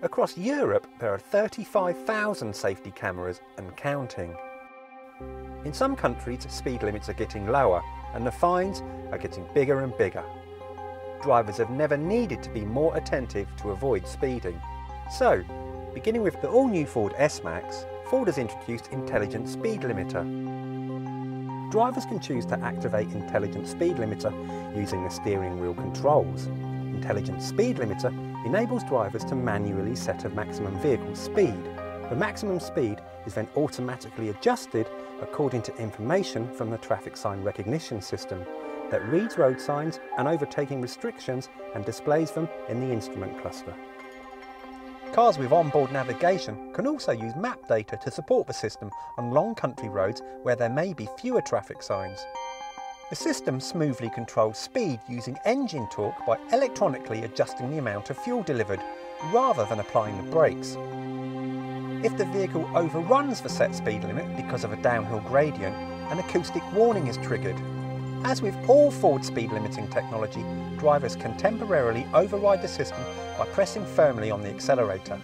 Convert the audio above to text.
Across Europe, there are 35,000 safety cameras and counting. In some countries, speed limits are getting lower and the fines are getting bigger and bigger. Drivers have never needed to be more attentive to avoid speeding. So, beginning with the all-new Ford S-Max, Ford has introduced Intelligent Speed Limiter. Drivers can choose to activate Intelligent Speed Limiter using the steering wheel controls. Intelligent Speed Limiter enables drivers to manually set a maximum vehicle speed. The maximum speed is then automatically adjusted according to information from the traffic sign recognition system that reads road signs and overtaking restrictions and displays them in the instrument cluster. Cars with onboard navigation can also use map data to support the system on long country roads where there may be fewer traffic signs. The system smoothly controls speed using engine torque by electronically adjusting the amount of fuel delivered, rather than applying the brakes. If the vehicle overruns the set speed limit because of a downhill gradient, an acoustic warning is triggered. As with all Ford speed limiting technology, drivers can temporarily override the system by pressing firmly on the accelerator.